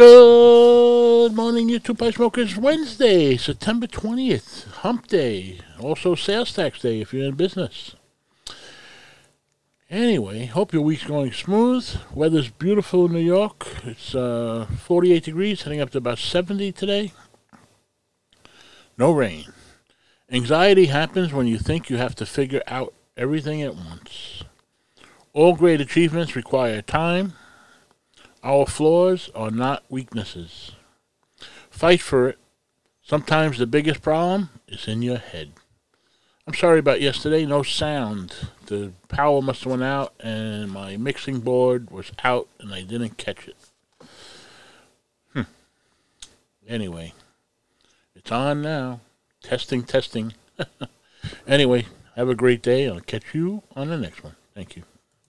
Good morning, YouTube Pipe Smokers. Wednesday, September 20th, Hump Day. Also, Sales Tax Day if you're in business. Anyway, hope your week's going smooth. Weather's beautiful in New York. It's uh, 48 degrees, heading up to about 70 today. No rain. Anxiety happens when you think you have to figure out everything at once. All great achievements require time, our flaws are not weaknesses. Fight for it. Sometimes the biggest problem is in your head. I'm sorry about yesterday, no sound. The power must have went out and my mixing board was out and I didn't catch it. Hmm. Anyway, it's on now. Testing, testing. anyway, have a great day. I'll catch you on the next one. Thank you.